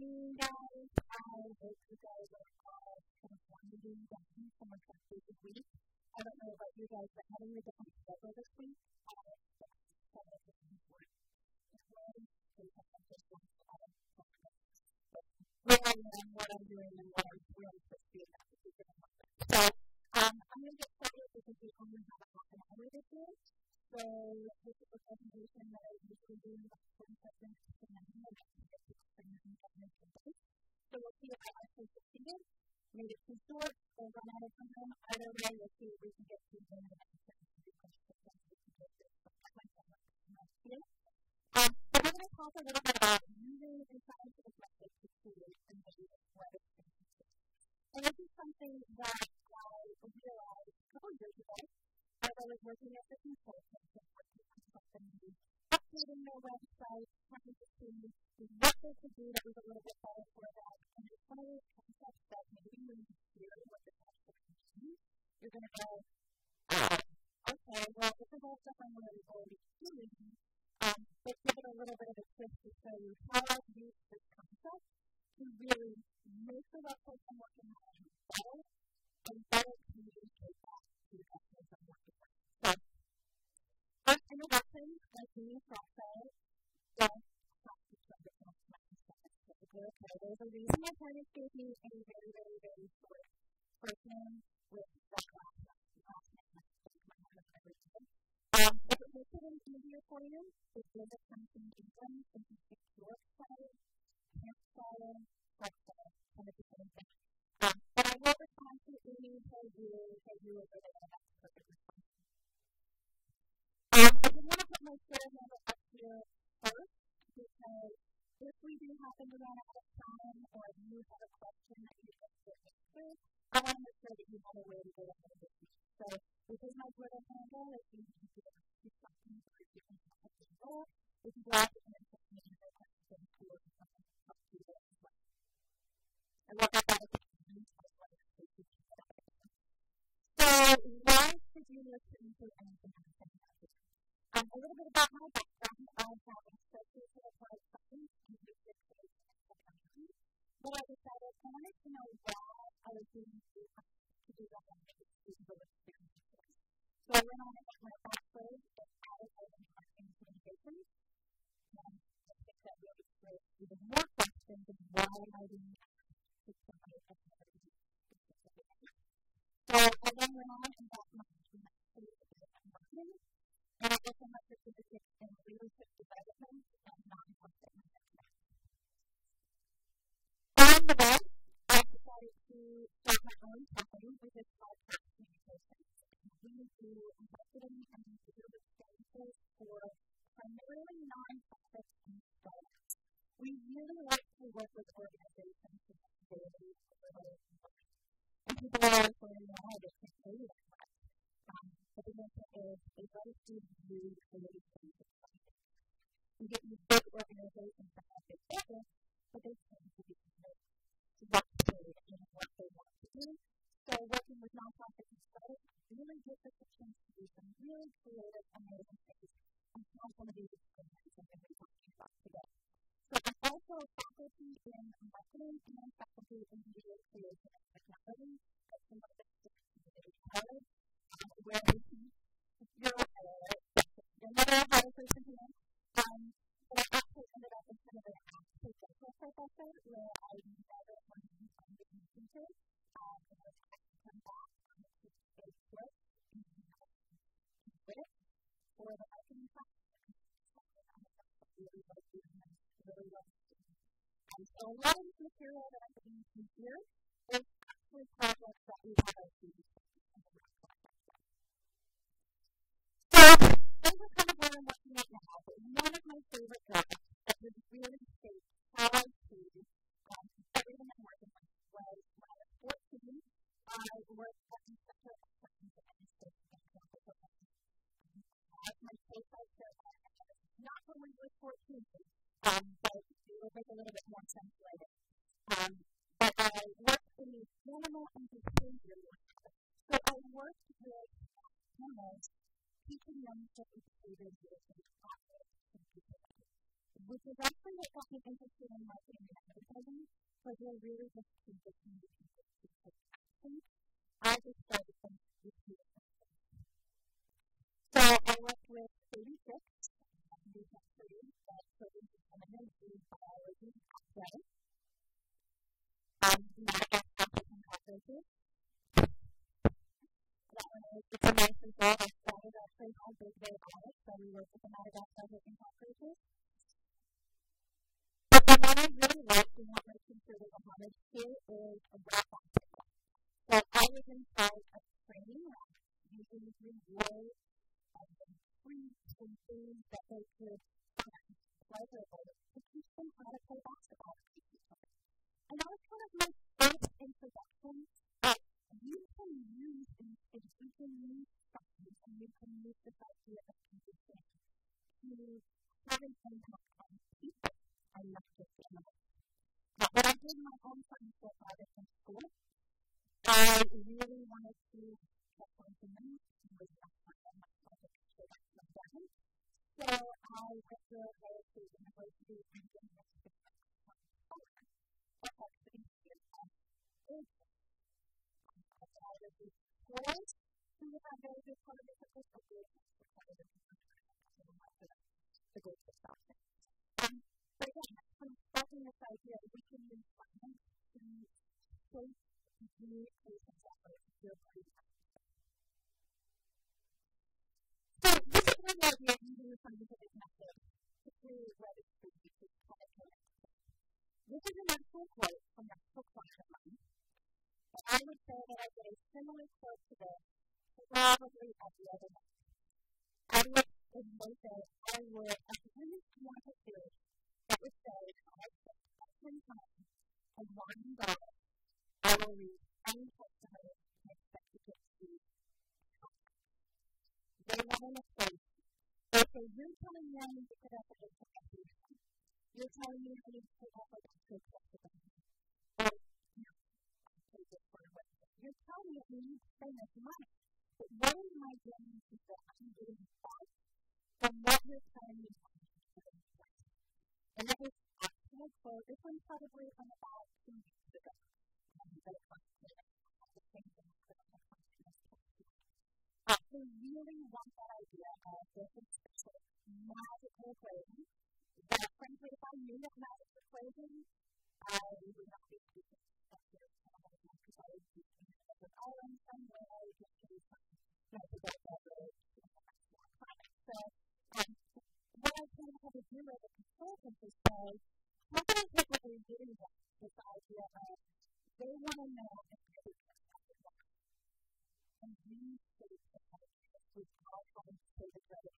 mean, guys, I hope you guys are all kind of winding down from a crazy week. I don't know about you guys, but having a different schedule this week, I expect some of things work. Where I am, what I'm doing, and what I'm really supposed to be about this weekend. So, um, I'm going to get started because we only have a half an hour this year. So, this is a presentation that I usually do in about 45 minutes to 90 minutes. So we'll see if I actually succeeded, made it too short, or run out of time. Either way, we'll see if we can get through the end of the um, to talk a little bit about using the scientific method to create and measure what is And this is something that I realized a couple years ago as I was working as a consultant working on companies updating their website, trying to see what they could do that was a little bit better for them. And it's one of those concepts that maybe when you hear what the concept means, you're going to go, okay, well, this is all stuff I'm really already doing. Um, but give it a little bit of a twist to show you how I've used this concept to really make the website I'm working on better and better communicate that to the customers I'm working with. So, first introduction, like me, software, don't have to it on my Okay, there's a reason my parents gave me a very, very, very short first with that name. Um, if it makes it easier for you, if there's a something if you pick your style, campfire, website, kind of the same thing. Um, but I will to of you that you really going to have I to put my Twitter handle up here first because if we do happen to run out of time or you have a question that you just get answered, I want to make sure that you have a way to get a hold of me. So this is my Twitter handle. If you need to do something if you can us as well, if you go out and put me the question or something to you there as well. And what that is, so why should you listen to anything I'm saying? Um, a little bit about my background. I have an associate of applied science and research technology. But I decided I wanted to know why I was doing to, to do that and make. So I went on and got my bachelor's in advertising marketing communications. And I think that really creates even more questions of why I didn't to somebody technology. So I then went on and got my in marketing. And have in leadership development and nonprofit management. On the way, I decided to start my own company, which is called Communications. We do marketing and digital experiences for primarily nonprofits and startups. We really like to work with organizations daily living and people are so a lot of this material that I'm putting in here is actually projects that we have our students those are kind of where I'm working right now, but one of my favorite jobs that was really shaped how I see um, everything I'm working on was when I was 14, I worked at the Center of Education and As my state vice chair, not when we were 14, um, but it will make a little more. Um, but I worked in the animal and behavior. So I worked with animals teaching them certain behaviors using practice and which is actually what got me interested in marketing and advertising because they're really just conditioned to Además, un día de hoy, con el que se puede hacer, se puede hacer, se puede hacer, se puede hacer, se puede hacer, se This is an article quote from a book by Hermann, And I would say that I get a similar quote to this probably every other month. I would admit that I would at least want to do that would say how I spent 10 time and one dollar I will read any testimony and expect to get to They want an equation. They say, you're telling me I need to put up good contribution. You're telling me I need to put up a good contribution. Or, no, I'll take it for what I need spend this money. But what is my guarantee that I'm getting back from what you're telling me? And that actual quote. This one's probably from about two weeks ago. Uh, really want that idea of this magical equation that, frankly, if I knew that magic equation, I would not be speaking up here because of all in some way, just to some magic equation. So, um, what I kind of had to do as a consultant is say, how can I they're doing with this idea of they want to know if they can and we say that all have to say the credit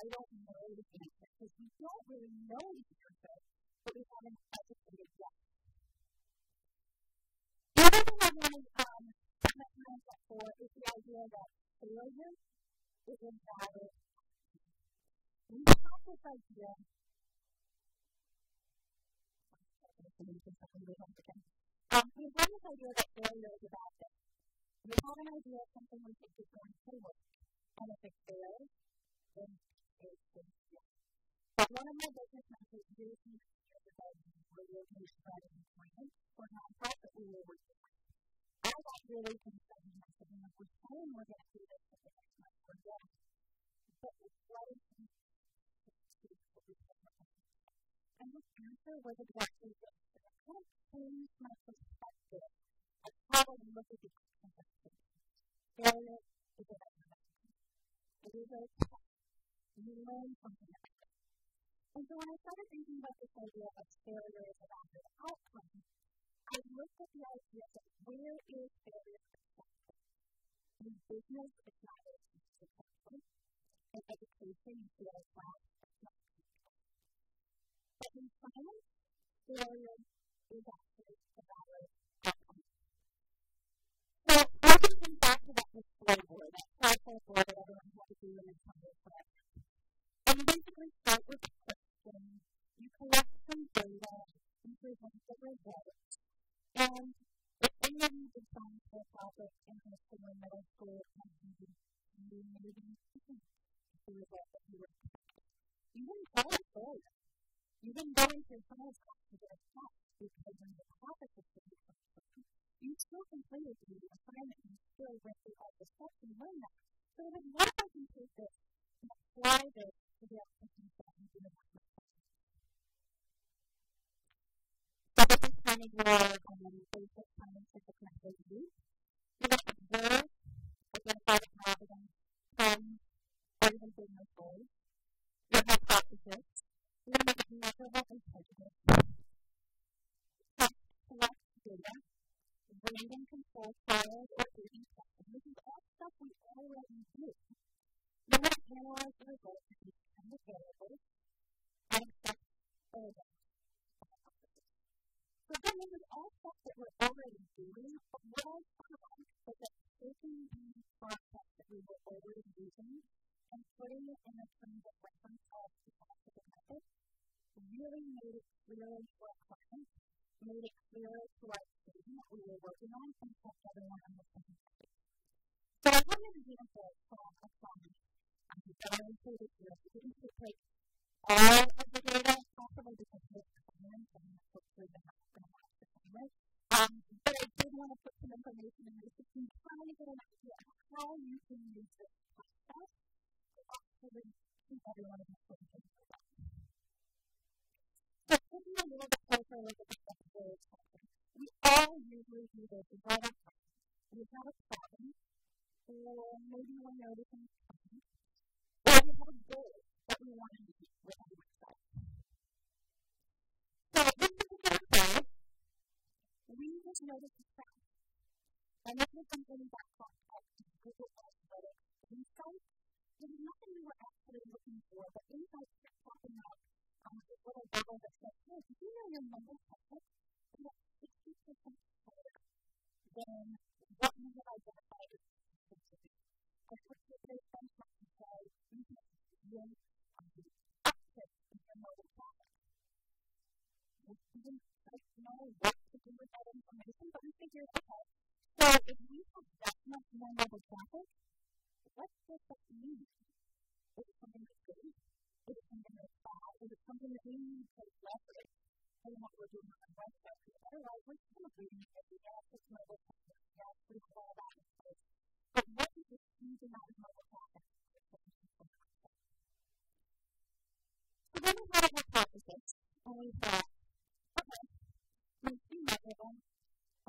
I don't know the answer because we don't really know the answer, but we haven't educated yet. The I to um, for is the idea that failure is invalid. We have this idea um, we have this idea that failure is a bad thing. We have an idea of something we think is going to work, and if it fails, then it's going to fail. But one of my business mentors years and years ago were working providing employment for nonprofit we were working with. I got really concerned and I said, you know, we're saying we're going to do this for the next month, we're. But what is and his answer was exactly this. It kind of changed my perspective of how I look at the transaction. Failure is a. It is test. You learn something about it. And so when I started thinking about this idea of failure as a valid outcome, I looked at the idea that where is failure successful? In business, it's not successful. In education, you feel it's not but in science, failure is actually a valid outcome. So, looking back to that display that slide board that everyone had to do in their science class. And you basically start with a question, you collect some data, you present the results, and if any of you did for a topic in school or middle school, you maybe the result that you were. You didn't call it failure You didn't go into your science class to get a test because when the topic was to be you still completed the assignment and you still went through all the steps and learned that. So what if I can take this and apply this to the application that I'm doing So is your um, basic scientific method use. You're going to observe, identify the problem, trends, or even business goals, your hypothesis, going to make it measurable and tangible. Select data, random control trials, or even testing. This is all stuff we already do. You're analyze the results each kind of variables and assess the results. So again, this is all stuff that we're already doing, but what I found is that taking the process that we were already using and putting it in a reference of just noticed a trend. And this was something that popped up in Google Analytics Insights. It was nothing we were actually looking for, but insights kept popping up um, this little bubble that says, hey, did you know your number technique is at 60% higher than what you have identified as specific? And particularly benchmark and say, you can really um, uptick in your mobile traffic. We didn't quite know what to do with that information, but we figured, okay, so if we have that much more mobile traffic, what's this that mean? Is it something that's good? Is it something that's bad? Is it something that we need to leverage in what we're doing on the website? Because otherwise, we're of reading it every day. It's mobile traffic. We have all that in place. But what is this huge amount of mobile traffic? So then we had a hypothesis, and we thought,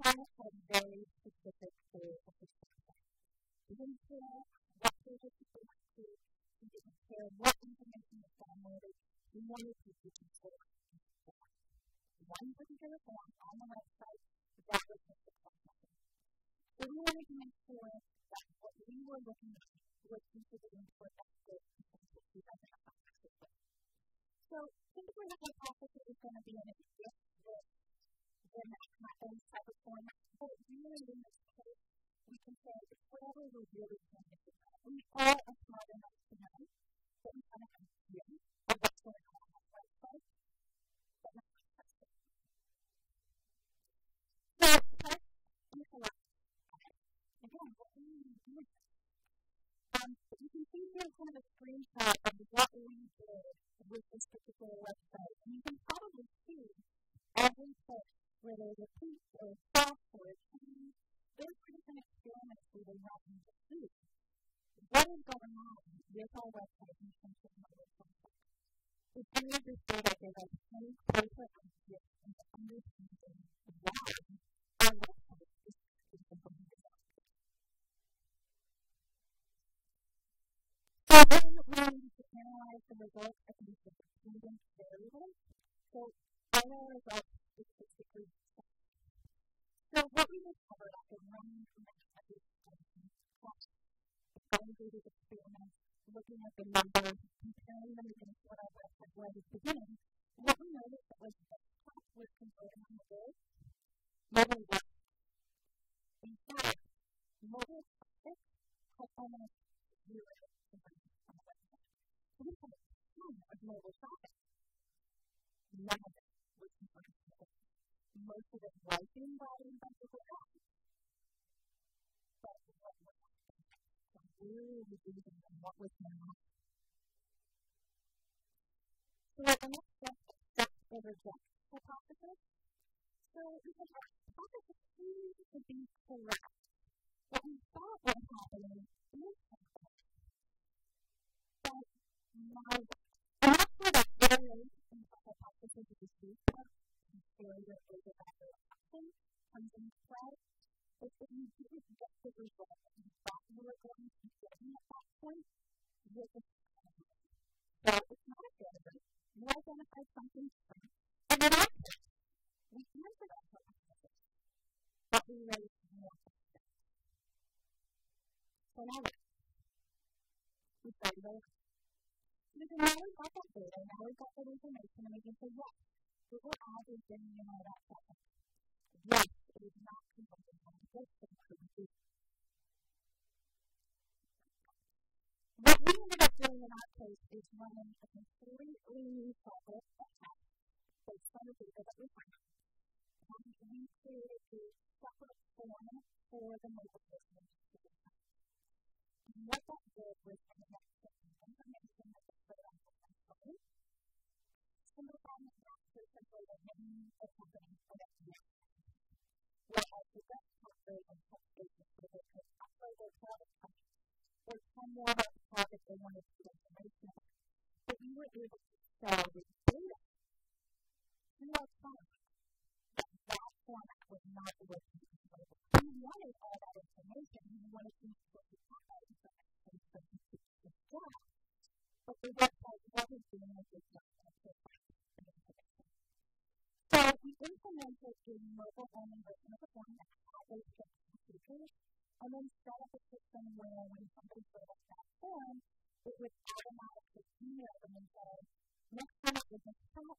clients had very specific goals of the We didn't care what pages people went to, we didn't care what information was downloaded, we wanted to consider one particular form on the website, that was the success method. So we wanted to make sure that what we were looking at continue to see that there's a 10% really reducing and what was not. So the next step is accept or reject hypothesis. So our hypothesis seems to be correct. What we thought was happening is correct. But now what? And that's where that iteration of hypothesis is used for failure over evaluation comes into play is that you didn't get the result that you thought you were going to be getting at that point you're just So it's not a failure. You identified something different. And in our case, we answered our hypothesis, but we raised more questions. So now what? We started over. Because now we've got that data, now we've got that information, and we can say, yes, Google Ads is giving you all that stuff. Yes, it is not. What we ended up doing in our case is running a completely new cycle of tests based on the data that we found. And we created a separate form for the mobile business And what that did was connect the information that was put on the website, simplifying it down to simply the name of the company for that whereas the But the website wasn't doing what they we implemented a version of the form that had those checks features, and then set up a system where when somebody filled out that form, it would automatically email them and say, next time it was a stop,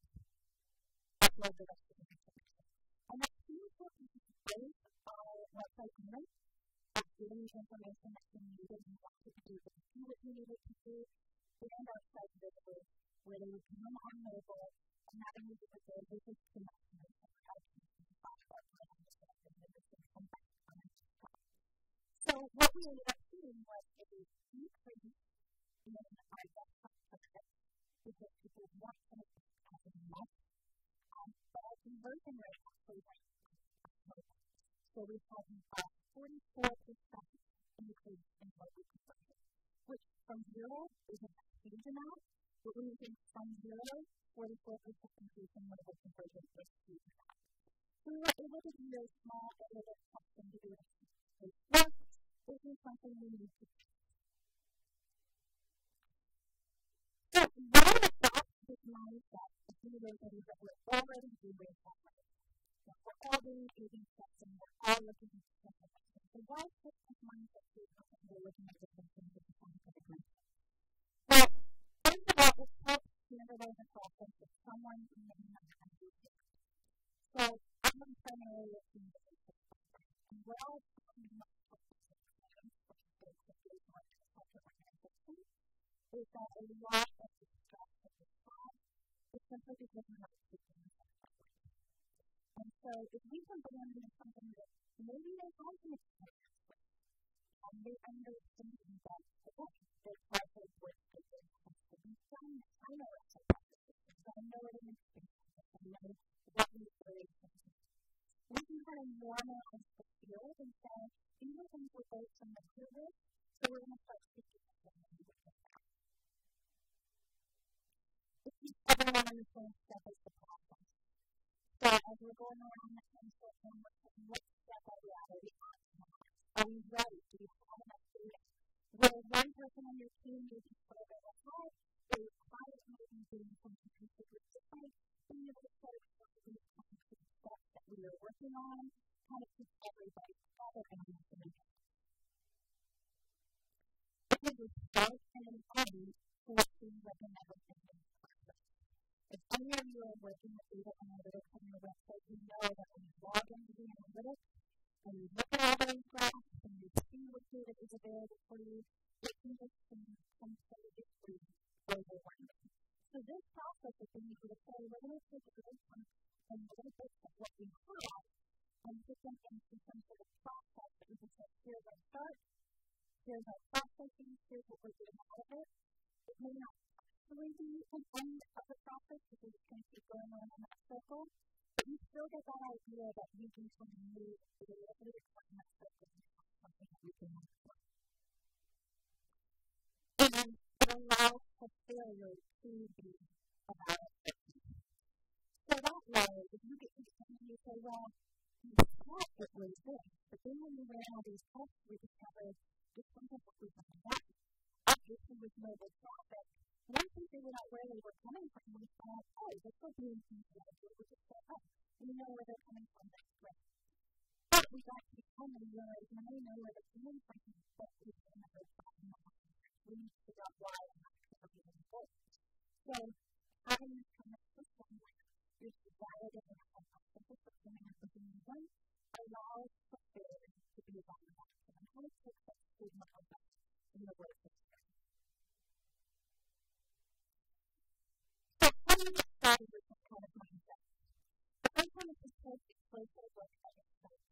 upload the rest of the information. And that seems to be both our website owners of getting the information that you needed and wanted to do to do what you needed to do, and our site visitors, where they would come on mobile and having to do with their business connection and how to platform and understand the business impact on So what we ended up seeing was a decrease in our desktop traffic because people want to have a much um, but our conversion rate actually went. So we had a 44% increase in mobile conversion, which from zero is a huge amount, but when you think from zero 44% increase in mobile conversion is huge. We were able to do a small iterative testing to do this. This is something we need to do. So, why adopt this mindset of doing things that we're already doing already? So we're all doing aging testing, we're all looking at things. So why put this mindset to something we're looking at the scientific mindset? Well, first of all, it helps standardize a process that someone have used. So I'm primarily looking at the and we're all talking about is that a lot of the stress that we have is simply because we're not speaking And so if we can blend in something that maybe they haven't experienced and they understand that, again, their process works differently done this. I know it's a practice I know it is I know what the inspiration is. We can kind of normalize the field and say, these are things we're both familiar with, so we're going to start speaking of them and looking at that. It keeps everyone in the same step as the process. So as we're going around the same circle, what step are we at? Are we at Are we ready? Do we have enough data? Will one person on your team be able to cover the head? Will your client be doing something completely different? Being able to set up the steps that we are working on, kind of keep everybody together and on the same This is dark and important for things like an everything if any of you are working with data analytics on your website, you know that when you log into the analytics, and you look at all those graphs and you see what data is available for you, it can just seem completely overwhelming. So this process is to be to say, we're going to take a little chunk and little bits of what we have and put them into some sort of process that we can say, here's our start, here's our processing, here's what we're doing out of it. It may not actually be an end of the process because it's going to keep going on in that circle, you still get that idea that you can sort of move a little bit of time that something that you can work for. And it allows for failure to be about it. So that way, if you get to and you say, well, you thought it was this, but then when you ran all these tests, we discovered it's something that we have done. Obviously, with mobile traffic, once we figured out where they were coming from, we thought, oh, this will be in some way, we just said, oh, we know where they're coming from, that's great. But we got to home and realized now we know where they're coming from, but we don't know where they're. We need to figure out why and how to figure it out. So, having this kind of system where there's validated and hypothesis for coming up with a new one allows for failure to be evaluated. And how to take that stigma of that in the work how do you get started with this kind of mindset? The first one is to take the closer look at the site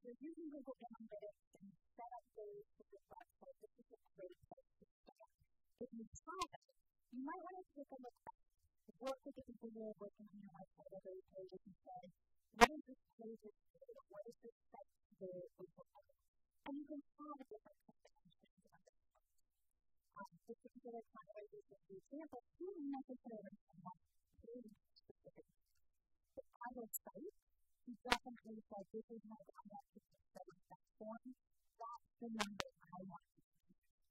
So using Google Analytics and set up those for your website, this is a great place to start. If you try that, you might want to take a look at what the people who are working on your website every page and say, what is this page? What is this site? And you can have a different company. Um, this particular time I use this example, you don't necessarily want to specific. But on the site, you definitely said, this is my contact study platform. That's the number I want to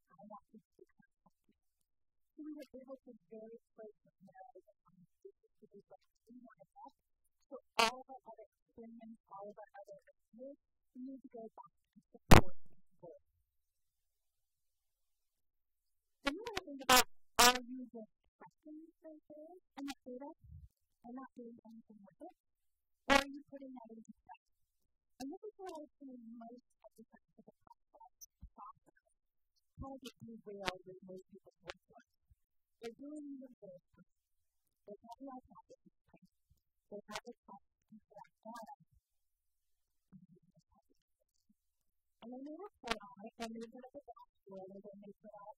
I want to see so we were able to very closely narrow the conversation to be what we wanted us. So all of our other experience, all of our other ideas, we need to go back and support these goals. Then you want to think about, are you just trusting those goals and that data and not doing anything with it? Or are you putting that into practice? And this is what I see most of the scientific process, process, how to derail with most people's work they're doing the work. They have the hypothesis test. They have the test to collect data. And then they report on it, and they put up a dashboard, and then they put out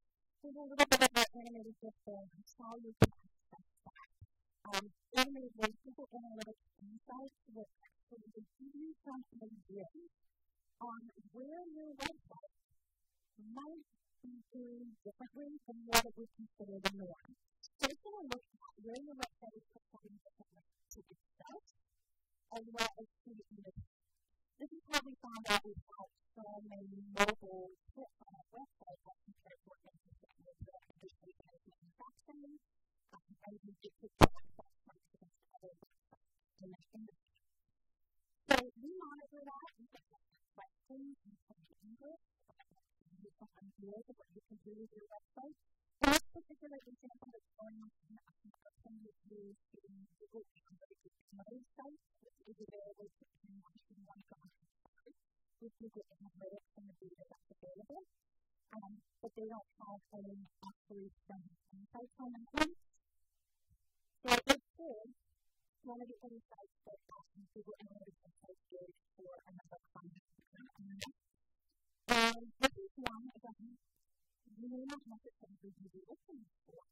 There's a little bit of our animated system and how you can access that. Um, animated with Google Analytics Insights will actually give you some ideas on where your website might be doing differently than what it would consider the norm. With Google Analytics and the data that's available. Um, but they don't have any actually some insights on them. So it's good. One of the other sites that um, Google Analytics Insights did for another client and this is one, again, you may not necessarily be looking for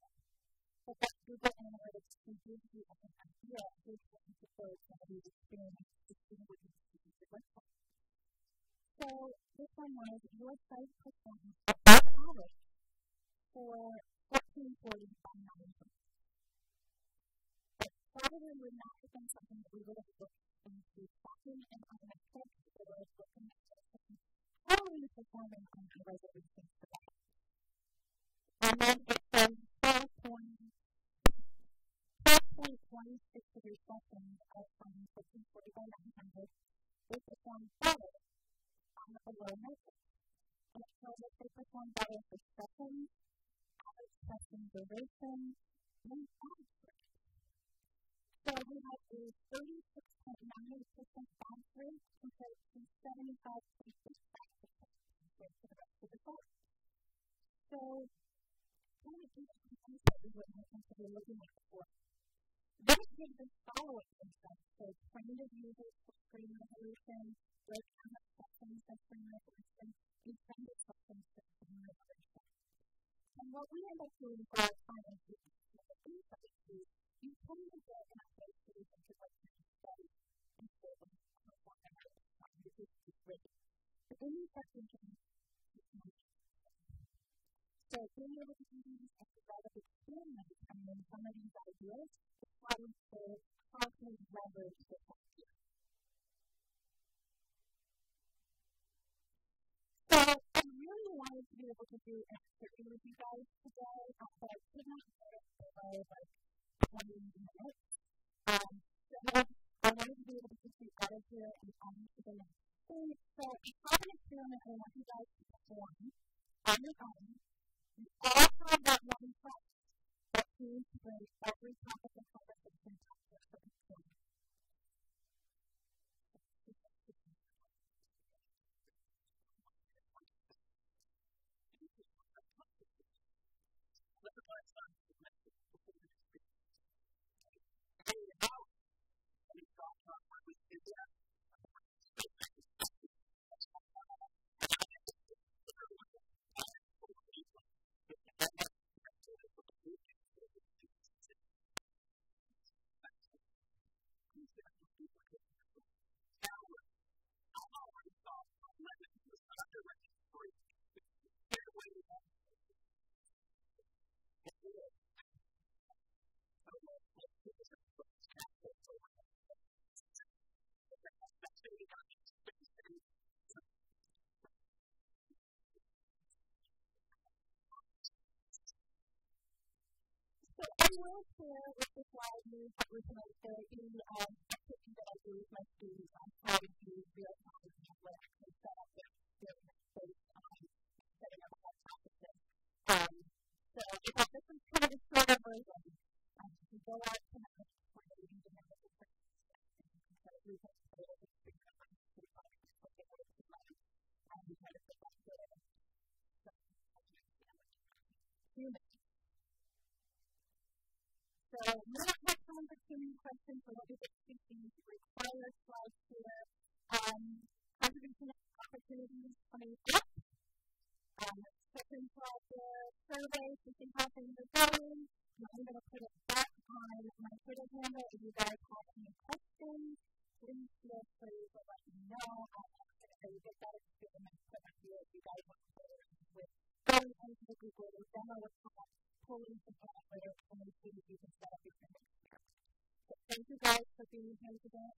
but that Google Analytics can give you an idea of which one to go to the experience to see what you see with your website. So this one was your site performs above average for 1440 by 9 probably would not have been something that we would have looked into tracking and on a clip or looking at systems. How are we performing on the resolutions for that? And then it says 12.26 degree sessions of from 1540 by 900 they perform better on the metric. And that they better for sessions, average session duration, and rate. So we have a 36.9% bounce rate compared to 75.6% compared to the rest of the class. So, kind of these things that we would have consider looking at before. Then it gives us follow-up insights. So, train the users for screen resolution, down the sessions for resolution, and send the sessions for resolution. And what we end up doing for our finance is the insights is you tend to get an update to the introduction study instead of performing it. This is great. But then you start thinking, so being able to do these and develop experience and then some of these ideas say how can we leverage this idea. So I really wanted to be able to do an activity with you guys today, but I could not do it for like 20 minutes. Um, so I wanted to be able to get you out of here and on to the next thing. So I have an experiment I want you guys to perform on your own we all have that one thought seems to bring every topic of conversation back to a certain I will share with the slide you original therapy um, activity that I do with my students on how to do real time analytics and set up their experiments based on setting up hypothesis. Um, so if I, this is kind of a shorter version, um, you go out tonight for the analysis and so we can put it in the numbers to find what they were and we try to put that together. So, human so don't have time for too many questions, we'll just keep these required slides here. Um, contribution opportunities coming up. Um, second slide there, survey to see how things are going. I'm going to put it back on my Twitter handle. If you guys have any questions, please feel free to let me know. Going to get that experiment put up here if you guys want to play with going into the Google demo with pulling your So thank you guys for being here today